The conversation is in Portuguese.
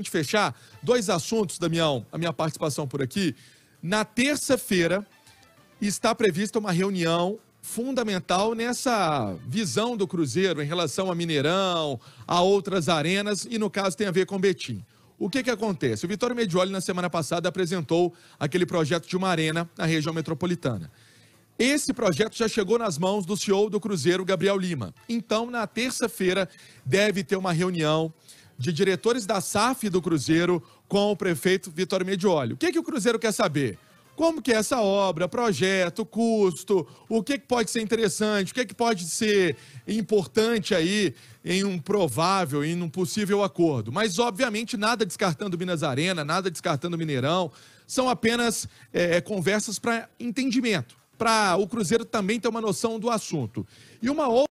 gente fechar, dois assuntos, Damião, a minha participação por aqui. Na terça-feira está prevista uma reunião fundamental nessa visão do Cruzeiro em relação a Mineirão, a outras arenas e no caso tem a ver com Betim. O que que acontece? O Vitório Medioli na semana passada apresentou aquele projeto de uma arena na região metropolitana. Esse projeto já chegou nas mãos do CEO do Cruzeiro, Gabriel Lima. Então, na terça-feira, deve ter uma reunião de diretores da SAF do Cruzeiro com o prefeito Vitório Medioli. O que, que o Cruzeiro quer saber? Como que é essa obra, projeto, custo, o que, que pode ser interessante, o que, que pode ser importante aí em um provável, em um possível acordo. Mas, obviamente, nada descartando Minas Arena, nada descartando Mineirão, são apenas é, conversas para entendimento, para o Cruzeiro também ter uma noção do assunto. E uma outra